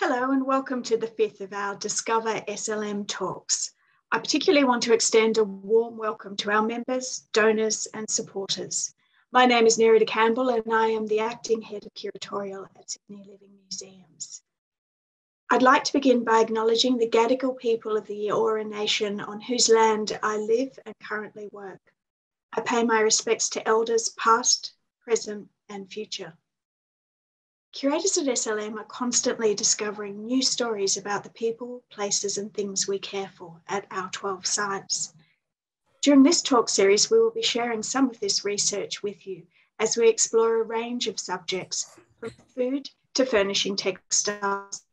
Hello and welcome to the fifth of our Discover SLM talks. I particularly want to extend a warm welcome to our members, donors and supporters. My name is Nerida Campbell and I am the Acting Head of Curatorial at Sydney Living Museums. I'd like to begin by acknowledging the Gadigal people of the Eora Nation on whose land I live and currently work. I pay my respects to elders past, present and future. Curators at SLM are constantly discovering new stories about the people, places, and things we care for at our 12 sites. During this talk series, we will be sharing some of this research with you as we explore a range of subjects from food to furnishing textiles,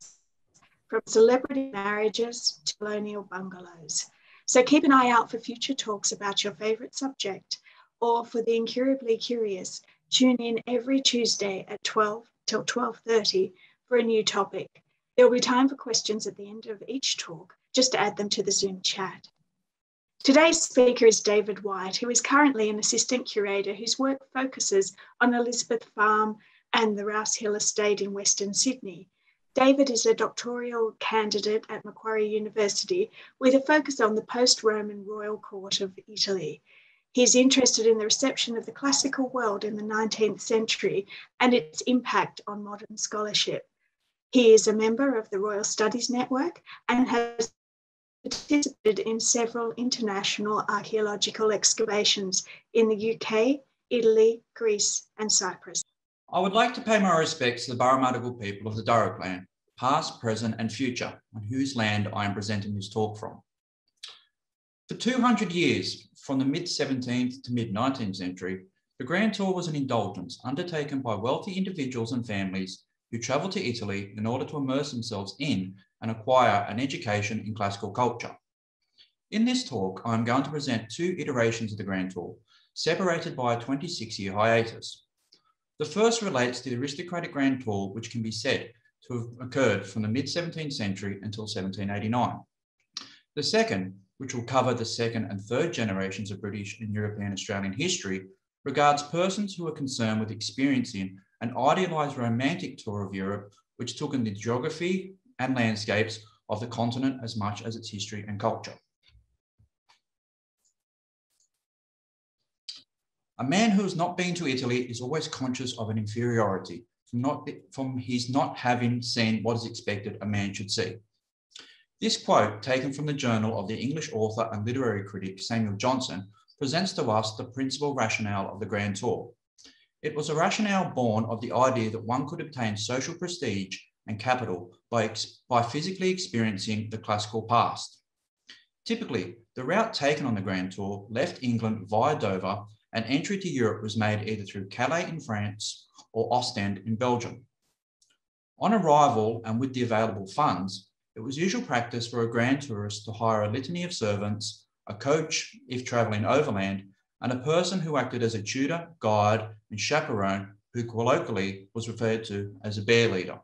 from celebrity marriages to colonial bungalows. So keep an eye out for future talks about your favourite subject or for the incurably curious, tune in every Tuesday at 12 till 12.30 for a new topic. There will be time for questions at the end of each talk, just to add them to the Zoom chat. Today's speaker is David White, who is currently an assistant curator whose work focuses on Elizabeth Farm and the Rouse Hill Estate in Western Sydney. David is a doctoral candidate at Macquarie University with a focus on the post-Roman royal court of Italy. He's interested in the reception of the classical world in the 19th century and its impact on modern scholarship. He is a member of the Royal Studies Network and has participated in several international archaeological excavations in the UK, Italy, Greece, and Cyprus. I would like to pay my respects to the Barramadigal people of the Darug clan, past, present, and future, on whose land I am presenting this talk from. For 200 years, from the mid 17th to mid 19th century, the Grand Tour was an indulgence undertaken by wealthy individuals and families who travelled to Italy in order to immerse themselves in and acquire an education in classical culture. In this talk, I'm going to present two iterations of the Grand Tour, separated by a 26 year hiatus. The first relates to the aristocratic Grand Tour, which can be said to have occurred from the mid 17th century until 1789. The second which will cover the second and third generations of British and European Australian history, regards persons who are concerned with experiencing an idealised romantic tour of Europe, which took in the geography and landscapes of the continent as much as its history and culture. A man who has not been to Italy is always conscious of an inferiority from, not, from his not having seen what is expected a man should see. This quote, taken from the journal of the English author and literary critic Samuel Johnson, presents to us the principal rationale of the Grand Tour. It was a rationale born of the idea that one could obtain social prestige and capital by, by physically experiencing the classical past. Typically, the route taken on the Grand Tour left England via Dover and entry to Europe was made either through Calais in France or Ostend in Belgium. On arrival and with the available funds, it was usual practice for a grand tourist to hire a litany of servants, a coach if travelling overland, and a person who acted as a tutor, guide, and chaperone, who colloquially was referred to as a bear leader.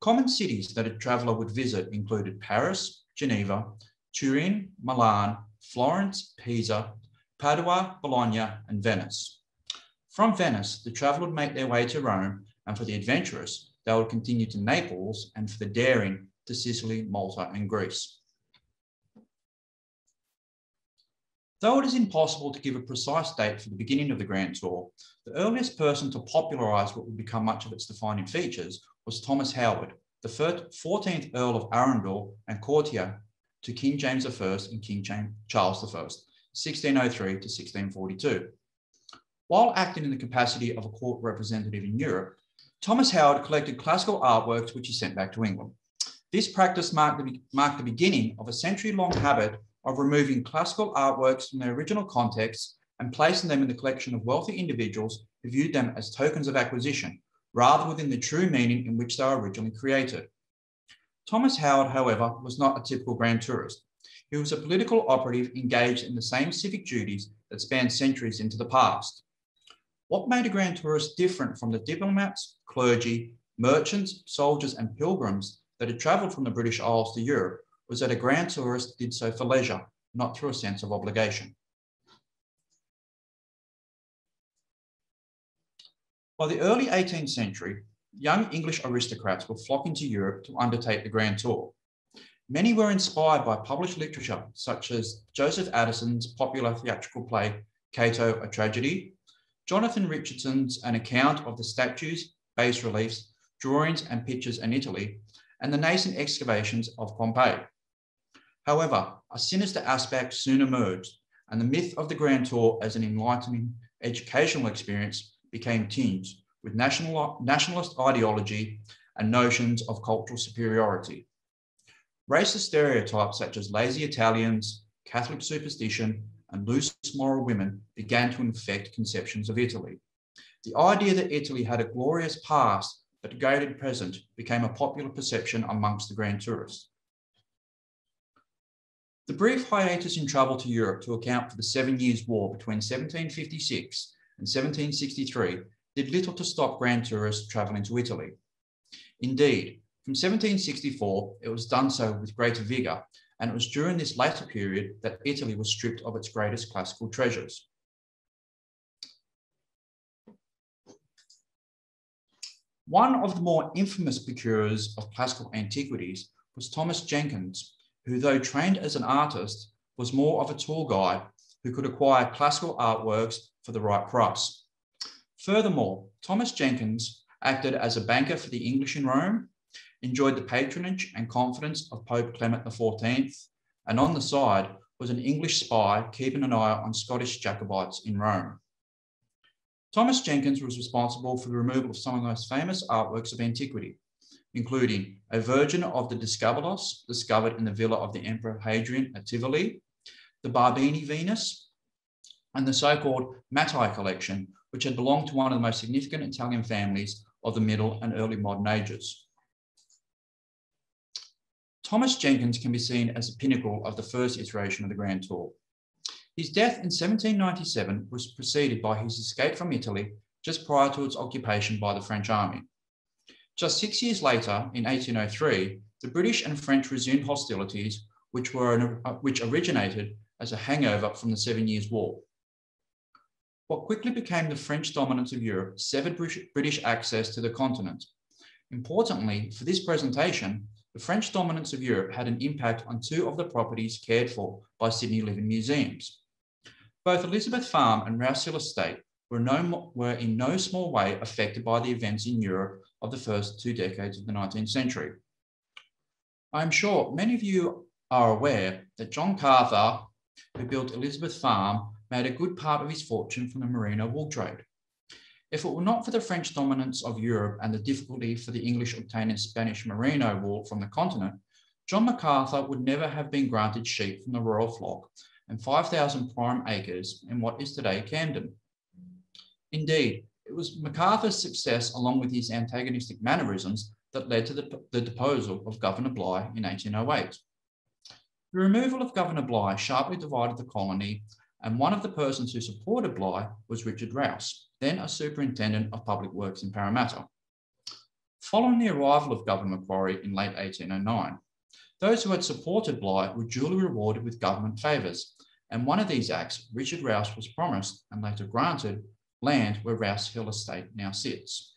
Common cities that a traveller would visit included Paris, Geneva, Turin, Milan, Florence, Pisa, Padua, Bologna, and Venice. From Venice, the traveller would make their way to Rome, and for the adventurous, they would continue to Naples, and for the daring, to Sicily, Malta, and Greece. Though it is impossible to give a precise date for the beginning of the Grand Tour, the earliest person to popularise what would become much of its defining features was Thomas Howard, the 14th Earl of Arundel and courtier to King James I and King Charles I, 1603 to 1642. While acting in the capacity of a court representative in Europe, Thomas Howard collected classical artworks which he sent back to England. This practice marked the, marked the beginning of a century-long habit of removing classical artworks from their original context and placing them in the collection of wealthy individuals who viewed them as tokens of acquisition, rather within the true meaning in which they were originally created. Thomas Howard, however, was not a typical grand tourist. He was a political operative engaged in the same civic duties that spanned centuries into the past. What made a grand tourist different from the diplomats, clergy, merchants, soldiers, and pilgrims that had travelled from the British Isles to Europe was that a grand tourist did so for leisure, not through a sense of obligation. By the early 18th century, young English aristocrats were flocking to Europe to undertake the Grand Tour. Many were inspired by published literature, such as Joseph Addison's popular theatrical play, Cato, a Tragedy, Jonathan Richardson's An Account of the Statues, Bas Reliefs, Drawings and Pictures in Italy, and the nascent excavations of Pompeii. However, a sinister aspect soon emerged, and the myth of the Grand Tour as an enlightening educational experience became tinged with national, nationalist ideology and notions of cultural superiority. Racist stereotypes such as lazy Italians, Catholic superstition, and loose moral women began to infect conceptions of Italy. The idea that Italy had a glorious past a gated present became a popular perception amongst the grand tourists. The brief hiatus in travel to Europe to account for the Seven Years' War between 1756 and 1763 did little to stop grand tourists travelling to Italy. Indeed, from 1764, it was done so with greater vigour, and it was during this later period that Italy was stripped of its greatest classical treasures. One of the more infamous procurers of classical antiquities was Thomas Jenkins, who, though trained as an artist, was more of a tour guide who could acquire classical artworks for the right price. Furthermore, Thomas Jenkins acted as a banker for the English in Rome, enjoyed the patronage and confidence of Pope Clement XIV, and on the side was an English spy keeping an eye on Scottish Jacobites in Rome. Thomas Jenkins was responsible for the removal of some of the most famous artworks of antiquity, including a Virgin of the Discobolus discovered in the villa of the Emperor Hadrian at Tivoli, the Barberini Venus, and the so-called Mattei collection, which had belonged to one of the most significant Italian families of the Middle and early modern ages. Thomas Jenkins can be seen as the pinnacle of the first iteration of the Grand Tour. His death in 1797 was preceded by his escape from Italy just prior to its occupation by the French army. Just six years later, in 1803, the British and French resumed hostilities, which, were, uh, which originated as a hangover from the Seven Years' War. What quickly became the French dominance of Europe severed British access to the continent. Importantly, for this presentation, the French dominance of Europe had an impact on two of the properties cared for by Sydney Living Museums. Both Elizabeth Farm and Rouse Hill Estate were, no, were in no small way affected by the events in Europe of the first two decades of the 19th century. I'm sure many of you are aware that John Macarthur, who built Elizabeth Farm, made a good part of his fortune from the merino wool trade. If it were not for the French dominance of Europe and the difficulty for the English obtaining Spanish merino wool from the continent, John MacArthur would never have been granted sheep from the royal flock and 5,000 prime acres in what is today Camden. Indeed, it was MacArthur's success along with his antagonistic mannerisms that led to the, the deposal of Governor Bligh in 1808. The removal of Governor Bligh sharply divided the colony, and one of the persons who supported Bligh was Richard Rouse, then a superintendent of public works in Parramatta. Following the arrival of Governor Macquarie in late 1809, those who had supported Bligh were duly rewarded with government favours, and one of these acts, Richard Rouse was promised and later granted land where Rouse Hill Estate now sits.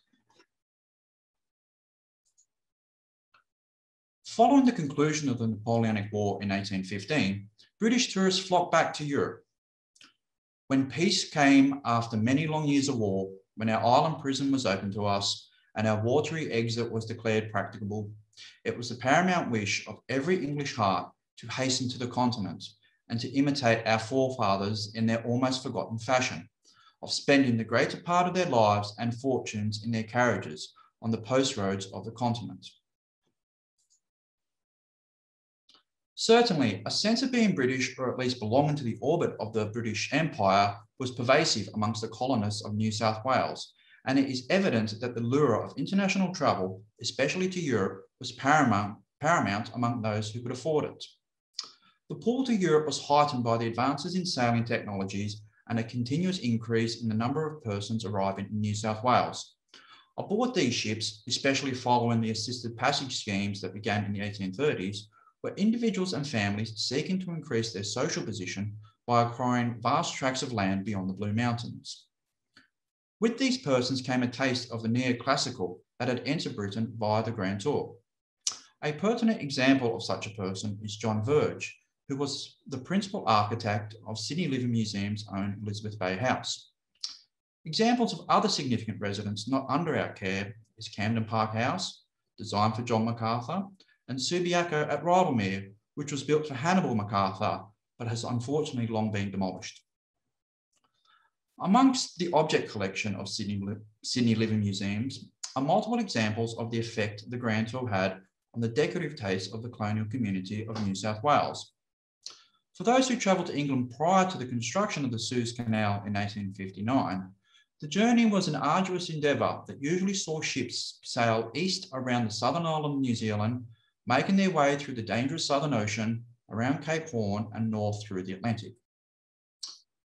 Following the conclusion of the Napoleonic War in 1815, British tourists flocked back to Europe. When peace came after many long years of war, when our island prison was open to us and our watery exit was declared practicable, it was the paramount wish of every English heart to hasten to the continent and to imitate our forefathers in their almost forgotten fashion of spending the greater part of their lives and fortunes in their carriages on the post roads of the continent. Certainly, a sense of being British, or at least belonging to the orbit of the British Empire, was pervasive amongst the colonists of New South Wales, and it is evident that the lure of international travel, especially to Europe, was paramount, paramount among those who could afford it. The pull to Europe was heightened by the advances in sailing technologies and a continuous increase in the number of persons arriving in New South Wales. Aboard these ships, especially following the assisted passage schemes that began in the 1830s, were individuals and families seeking to increase their social position by acquiring vast tracts of land beyond the Blue Mountains. With these persons came a taste of the neoclassical that had entered Britain via the Grand Tour. A pertinent example of such a person is John Verge, who was the principal architect of Sydney Living Museum's own Elizabeth Bay House. Examples of other significant residents not under our care is Camden Park House, designed for John Macarthur, and Subiaco at Rydalmere, which was built for Hannibal Macarthur, but has unfortunately long been demolished. Amongst the object collection of Sydney, Sydney Living Museums are multiple examples of the effect the Grand Tour had on the decorative taste of the colonial community of New South Wales. For those who travelled to England prior to the construction of the Suez Canal in 1859, the journey was an arduous endeavour that usually saw ships sail east around the southern island of New Zealand, making their way through the dangerous Southern Ocean, around Cape Horn and north through the Atlantic.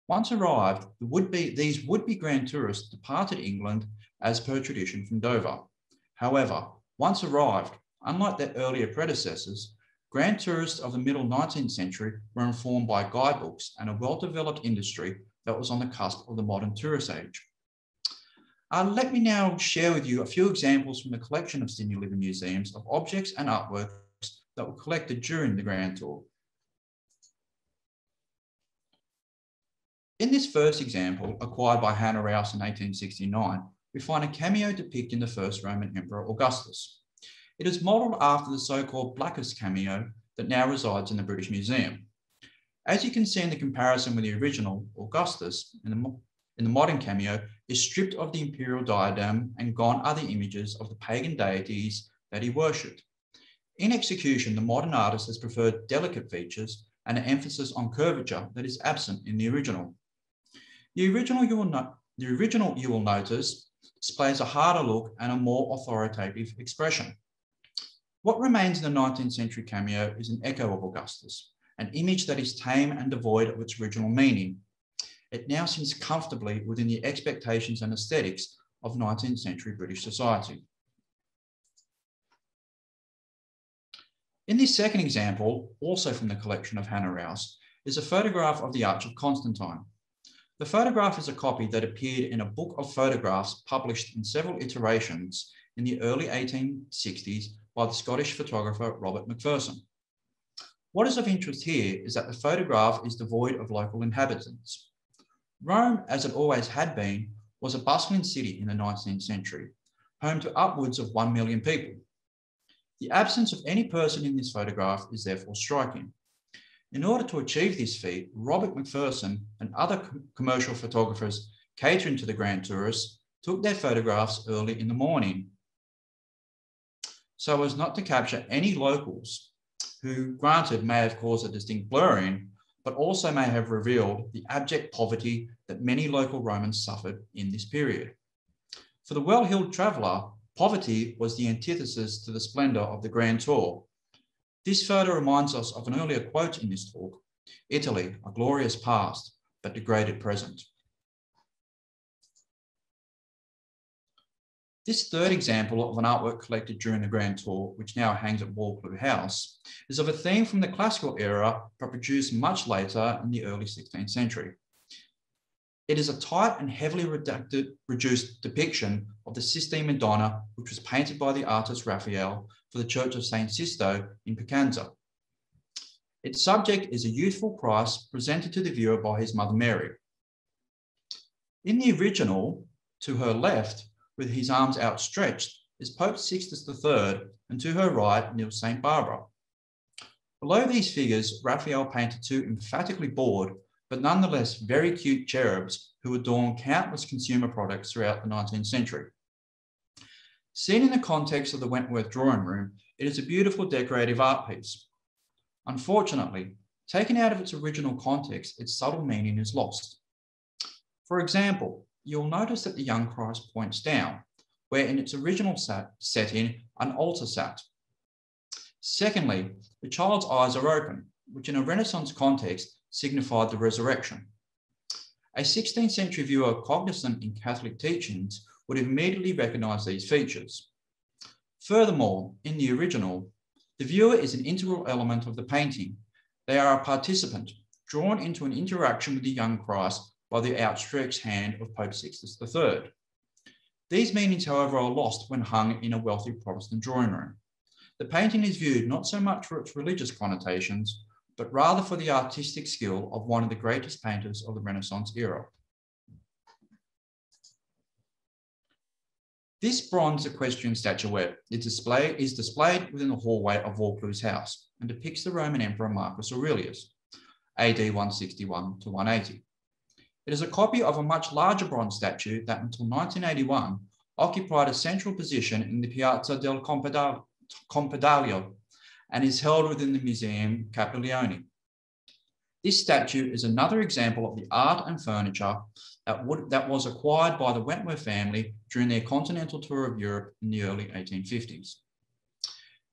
Once arrived, the would -be, these would-be grand tourists departed England as per tradition from Dover. However, once arrived, unlike their earlier predecessors, Grand tourists of the middle 19th century were informed by guidebooks and a well-developed industry that was on the cusp of the modern tourist age. Uh, let me now share with you a few examples from the collection of Sydney Living Museums of objects and artworks that were collected during the Grand Tour. In this first example, acquired by Hannah Rouse in 1869, we find a cameo depicting the first Roman Emperor Augustus. It is modelled after the so-called Blacas cameo that now resides in the British Museum. As you can see in the comparison with the original, Augustus, in the, in the modern cameo, is stripped of the imperial diadem and gone are the images of the pagan deities that he worshipped. In execution, the modern artist has preferred delicate features and an emphasis on curvature that is absent in the original. The original you will, no the original you will notice displays a harder look and a more authoritative expression. What remains in the 19th century cameo is an echo of Augustus, an image that is tame and devoid of its original meaning. It now sits comfortably within the expectations and aesthetics of 19th century British society. In this second example, also from the collection of Hannah Rouse, is a photograph of the Arch of Constantine. The photograph is a copy that appeared in a book of photographs published in several iterations in the early 1860s by the Scottish photographer Robert Macpherson. What is of interest here is that the photograph is devoid of local inhabitants. Rome, as it always had been, was a bustling city in the 19th century, home to upwards of 1 million people. The absence of any person in this photograph is therefore striking. In order to achieve this feat, Robert Macpherson and other commercial photographers catering to the grand tourists took their photographs early in the morning so as not to capture any locals who, granted, may have caused a distinct blurring, but also may have revealed the abject poverty that many local Romans suffered in this period. For the well-heeled traveller, poverty was the antithesis to the splendour of the Grand Tour. This further reminds us of an earlier quote in this talk, Italy, a glorious past, but degraded present. This third example of an artwork collected during the Grand Tour, which now hangs at Vaucluse House, is of a theme from the classical era, but produced much later in the early 16th century. It is a tight and heavily redacted, reduced depiction of the Sistine Madonna, which was painted by the artist Raphael for the Church of St. Sisto in Piacenza. Its subject is a youthful Christ presented to the viewer by his mother Mary. In the original, to her left, with his arms outstretched, is Pope Sixtus III, and to her right kneels St. Barbara. Below these figures, Raphael painted two emphatically bored, but nonetheless very cute cherubs who adorn countless consumer products throughout the 19th century. Seen in the context of the Wentworth drawing room, it is a beautiful decorative art piece. Unfortunately, taken out of its original context, its subtle meaning is lost. For example, you'll notice that the young Christ points down, where in its original sat, setting, an altar sat. Secondly, the child's eyes are open, which in a Renaissance context signified the resurrection. A 16th century viewer cognizant in Catholic teachings would immediately recognize these features. Furthermore, in the original, the viewer is an integral element of the painting. They are a participant, drawn into an interaction with the young Christ by the outstretched hand of Pope Sixtus III. These meanings, however, are lost when hung in a wealthy Protestant drawing room. The painting is viewed not so much for its religious connotations, but rather for the artistic skill of one of the greatest painters of the Renaissance era. This bronze equestrian statuette is, display, is displayed within the hallway of Vaucluse House and depicts the Roman Emperor Marcus Aurelius, AD 161 to 180. It is a copy of a much larger bronze statue that until 1981 occupied a central position in the Piazza del Campidoglio and is held within the Museum Castiglione. This statue is another example of the art and furniture that, would, that was acquired by the Wentworth family during their continental tour of Europe in the early 1850s.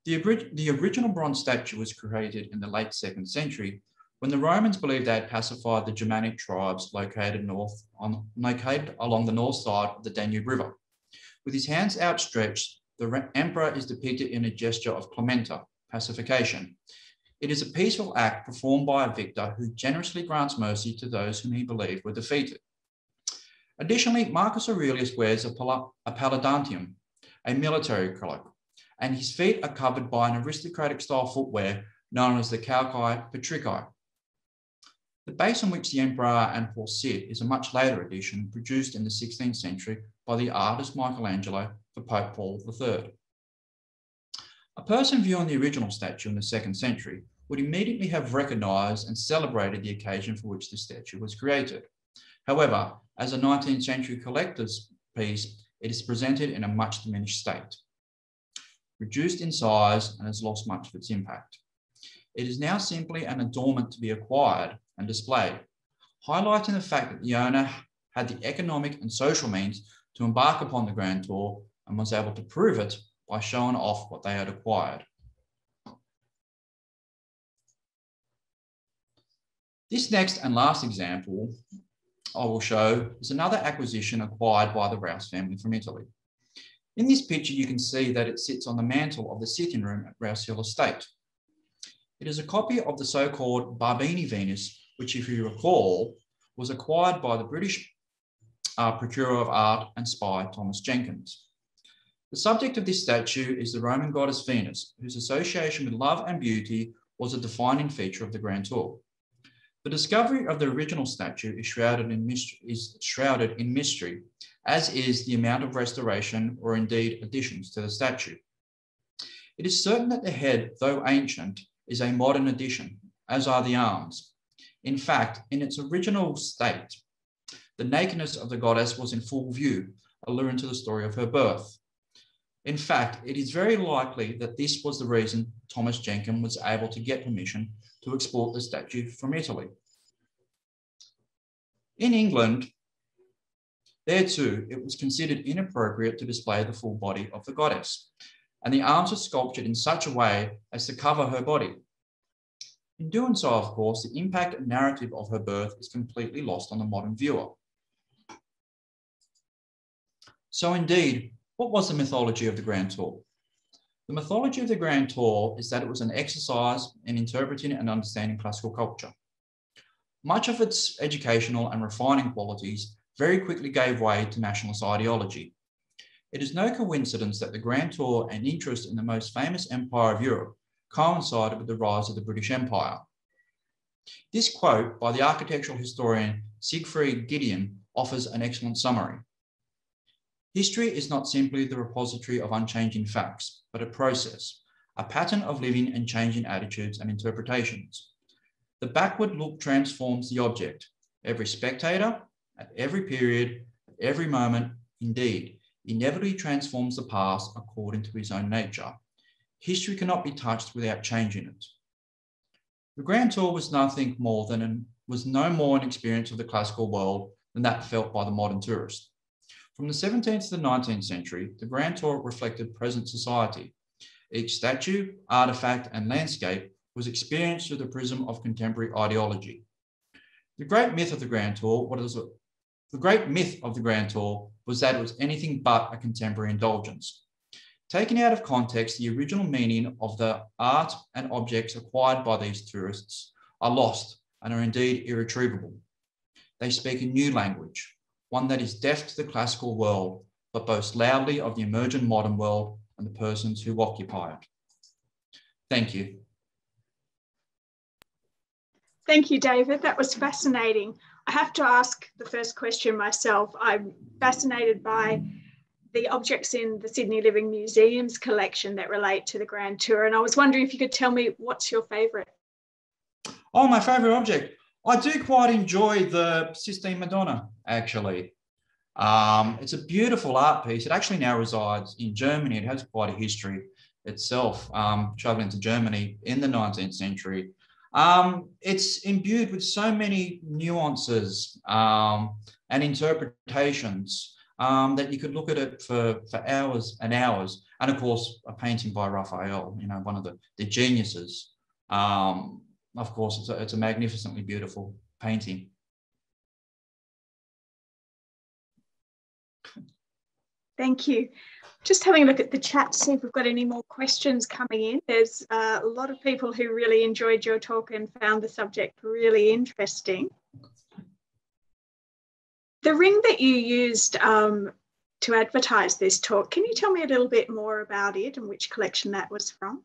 The, the original bronze statue was created in the late second century when the Romans believed they had pacified the Germanic tribes located, north on, located along the north side of the Danube River. With his hands outstretched, the emperor is depicted in a gesture of clementia, pacification. It is a peaceful act performed by a victor who generously grants mercy to those whom he believed were defeated. Additionally, Marcus Aurelius wears a, a paludamentum, a military cloak, and his feet are covered by an aristocratic style footwear known as the calcei patricii. The base on which the emperor and horse sit is a much later edition produced in the 16th century by the artist Michelangelo for Pope Paul III. A person viewing the original statue in the second century would immediately have recognized and celebrated the occasion for which the statue was created. However, as a 19th century collector's piece, it is presented in a much diminished state, reduced in size and has lost much of its impact. It is now simply an adornment to be acquired and displayed, highlighting the fact that the owner had the economic and social means to embark upon the Grand Tour and was able to prove it by showing off what they had acquired. This next and last example I will show is another acquisition acquired by the Rouse family from Italy. In this picture, you can see that it sits on the mantle of the sitting room at Rouse Hill Estate. It is a copy of the so-called Barberini Venus, which if you recall, was acquired by the British uh, procurer of art and spy Thomas Jenkins. The subject of this statue is the Roman goddess Venus, whose association with love and beauty was a defining feature of the Grand Tour. The discovery of the original statue is shrouded in mystery, is shrouded in mystery, as is the amount of restoration or indeed additions to the statue. It is certain that the head, though ancient, is a modern addition, as are the arms. In fact, in its original state, the nakedness of the goddess was in full view, alluring to the story of her birth. In fact, it is very likely that this was the reason Thomas Jenkins was able to get permission to export the statue from Italy. In England, there too, it was considered inappropriate to display the full body of the goddess, and the arms were sculptured in such a way as to cover her body. In doing so, of course, the impact and narrative of her birth is completely lost on the modern viewer. So indeed, what was the mythology of the Grand Tour? The mythology of the Grand Tour is that it was an exercise in interpreting and understanding classical culture. Much of its educational and refining qualities very quickly gave way to nationalist ideology. It is no coincidence that the Grand Tour and interest in the most famous empire of Europe coincided with the rise of the British Empire. This quote by the architectural historian Siegfried Giedion offers an excellent summary. History is not simply the repository of unchanging facts, but a process, a pattern of living and changing attitudes and interpretations. The backward look transforms the object. Every spectator, at every period, at every moment, indeed, inevitably transforms the past according to his own nature. History cannot be touched without changing it. The Grand Tour was nothing more than an, was no more an experience of the classical world than that felt by the modern tourist. From the 17th to the 19th century, the Grand Tour reflected present society. Each statue, artifact, and landscape was experienced through the prism of contemporary ideology. The great myth of the Grand Tour, what is it? The great myth of the Grand Tour was that it was anything but a contemporary indulgence. Taken out of context, the original meaning of the art and objects acquired by these tourists are lost and are indeed irretrievable. they speak a new language, one that is deaf to the classical world, but boasts loudly of the emergent modern world and the persons who occupy it. Thank you. Thank you, David. That was fascinating. I have to ask the first question myself. I'm fascinated by the objects in the Sydney Living Museum's collection that relate to the Grand Tour. And I was wondering if you could tell me what's your favourite? Oh, my favourite object. I do quite enjoy the Sistine Madonna, actually. Um, it's a beautiful art piece. It actually now resides in Germany. It has quite a history itself, um, traveling to Germany in the 19th century. Um, it's imbued with so many nuances um, and interpretations um, that you could look at it for, for hours and hours. And of course, a painting by Raphael, you know, one of the, the geniuses. Um, of course, it's a, it's a magnificently beautiful painting. Thank you. Just having a look at the chat to see if we've got any more questions coming in. There's uh, a lot of people who really enjoyed your talk and found the subject really interesting. The ring that you used um, to advertise this talk, can you tell me a little bit more about it and which collection that was from?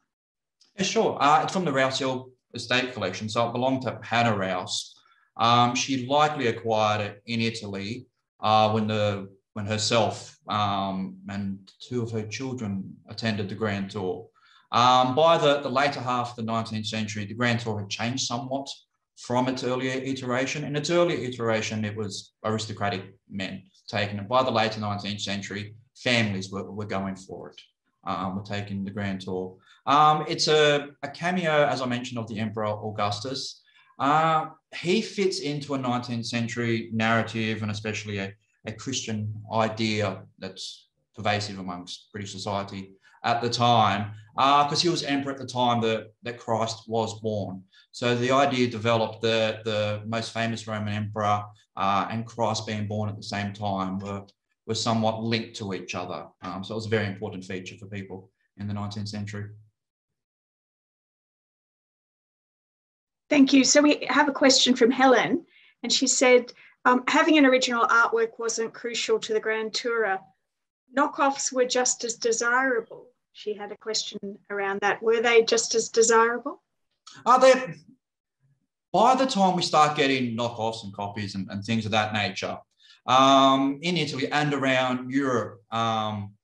Yeah, sure. Uh, it's from the Rouse Hill Estate Collection, so it belonged to Hannah Rouse. Um, she likely acquired it in Italy uh, when the when herself um, and two of her children attended the Grand Tour. Um, by the, the later half of the 19th century, the Grand Tour had changed somewhat from its earlier iteration. In its earlier iteration, it was aristocratic men taking it. By the later 19th century, families were, were going for it, um, were taking the Grand Tour. Um, it's a, a, cameo, as I mentioned, of the Emperor Augustus. Uh, he fits into a 19th century narrative and especially a, a Christian idea that's pervasive amongst British society at the time, because uh, he was emperor at the time that, that Christ was born. So the idea developed that the most famous Roman emperor uh, and Christ being born at the same time were, were somewhat linked to each other. Um, so it was a very important feature for people in the 19th century. Thank you. So we have a question from Helen, and she said, um, having an original artwork wasn't crucial to the Grand Tourer. Knockoffs were just as desirable. She had a question around that. Were they just as desirable? Are they? By the time we start getting knockoffs and copies and, and things of that nature, um, in Italy and around Europe, um,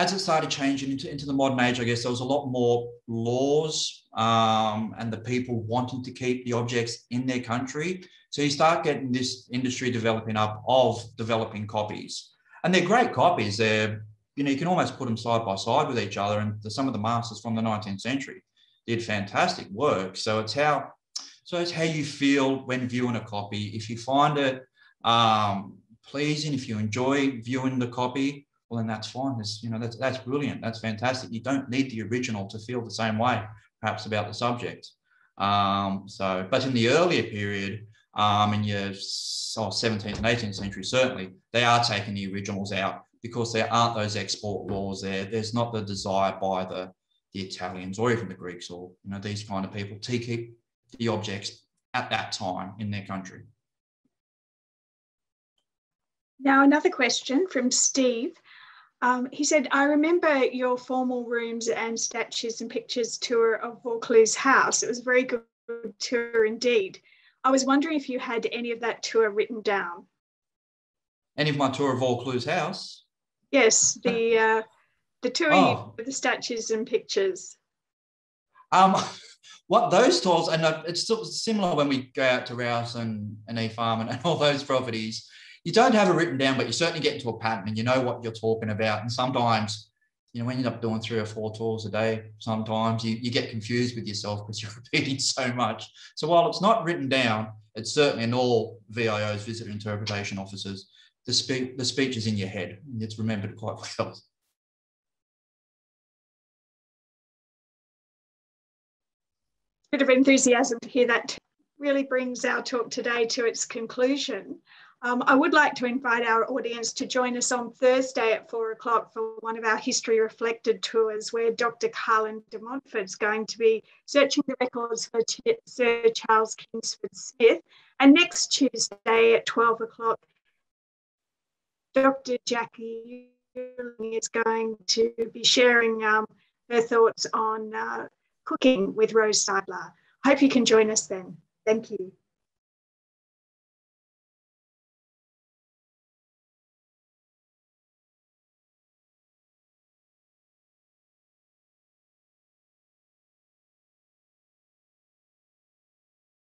as it started changing into, into the modern age, I guess there was a lot more laws um, and the people wanting to keep the objects in their country. So you start getting this industry developing up of developing copies. And they're great copies. They're, you know, you can almost put them side by side with each other. And some of the masters from the 19th century did fantastic work. So it's how, so it's how you feel when viewing a copy. If you find it um, pleasing, if you enjoy viewing the copy, well, then that's fine. That's, you know, that's, that's brilliant. That's fantastic. You don't need the original to feel the same way, perhaps about the subject. Um, so, but in the earlier period, um, in your oh, 17th and 18th century, certainly, they are taking the originals out because there aren't those export laws there. There's not the desire by the, the Italians or even the Greeks or you know these kind of people to keep the objects at that time in their country. Now, another question from Steve. Um, he said, I remember your formal rooms and statues and pictures tour of Vaucluse House. It was a very good tour indeed. I was wondering if you had any of that tour written down. Any of my tour of Vaucluse House? Yes, the uh, the tour oh. with the statues and pictures. Um, what those tours, and it's of similar when we go out to Rouse and, and E Farm and, and all those properties. You don't have it written down, but you certainly get into a pattern and you know what you're talking about. And sometimes you know, when you end up doing three or four tours a day, sometimes you, you get confused with yourself because you're repeating so much. So while it's not written down, it's certainly in all VIOs, visitor interpretation officers, the, spe- the speech is in your head and it's remembered quite well. Bit of enthusiasm to hear that really brings our talk today to its conclusion. Um, I would like to invite our audience to join us on Thursday at four o'clock for one of our History Reflected tours, where Dr. Carlin de Montfort is going to be searching the records for Sir Charles Kingsford Smith. And next Tuesday at 12 o'clock, Dr. Jackie is going to be sharing um, her thoughts on uh, cooking with Rose Seidler. Hope you can join us then. Thank you.